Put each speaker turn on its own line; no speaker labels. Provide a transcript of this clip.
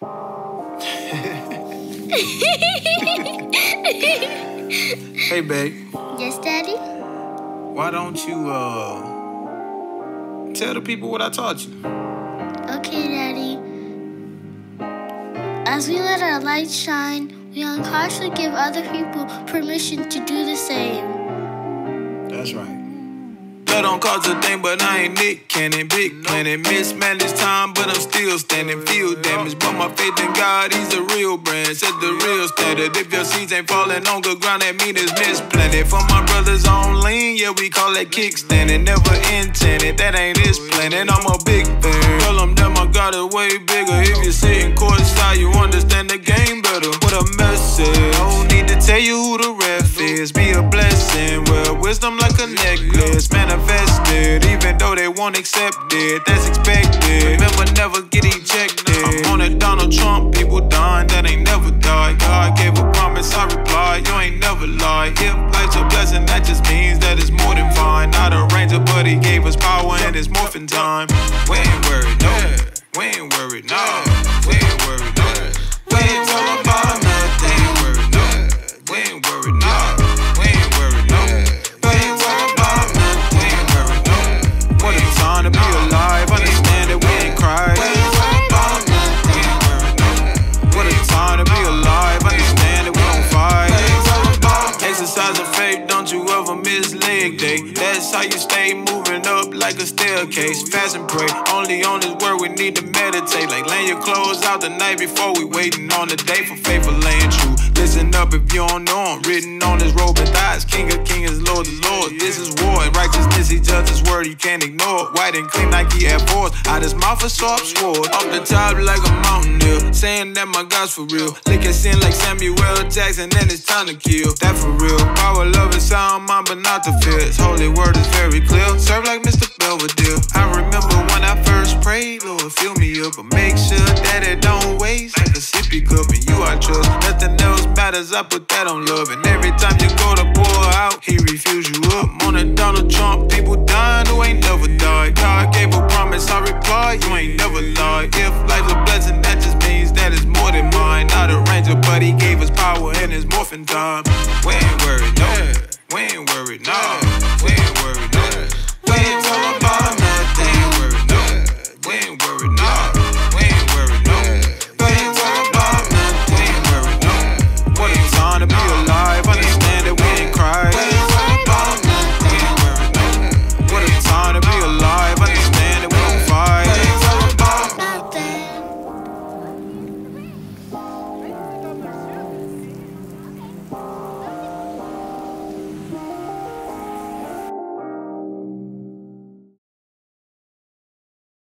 hey, babe.
Yes, Daddy?
Why don't you, uh, tell the people what I taught you?
Okay, Daddy. As we let our light shine, we unconsciously give other people permission to do the same.
That's right. Blood don't cause a thing, but I ain't Nick Cannon. Big planet, mismanaged time, but I'm still standing. Feel damage, but my faith in God, He's a real brand. Set the real standard. If your seeds ain't falling on good ground, that mean it's misplanted. For my brothers on lean, yeah, we call that kickstanding. Never intended, that ain't his planet. I'm a big fan. Tell them that my God is way bigger. If you're sitting courtside, you understand the game better. What a message. Don't need to tell you who the ref is. Be a blessing. Well, wisdom like a necklace. Won't accept it. That's expected. Remember, never get ejected. I'm on a Donald Trump, people dying that ain't never died. God gave a promise, I replied. You ain't never lied. If life's a blessing, that just means that it's more than fine. Not a ranger, but he gave us power and it's morphin' time. We ain't don't you ever miss leg day. That's how you stay moving up like a staircase. Fast and pray. Only on this word we need to meditate. Like laying your clothes out the night before we waiting on the day for favor laying true. Listen up if you don't know him. Written on his robe and thighs. King of kings, Lord of lords. This is war righteousness. He judges word you can't ignore. it. White and clean like he had force. Out his mouth a sharp sword. Off the top like a mountaineer. Saying that my God's for real. Licking sin like Samuel Jackson. And it's time to kill. That for real. Power, love, and sound mind, but not the fear. His holy word is very clear. Serve like Mr. Belvedere. I remember when I first prayed, Lord, fill me up, but make sure that it don't I put that on love, and every time you go to pour out, he refuse you up. I'm on a Donald Trump, people dying who ain't never died. God gave a promise, I replied, you ain't never lied. If life's a blessing, that just means that it's more than mine. Not a ranger, but he gave us power in his morphin' time. We ain't worried, no. We ain't.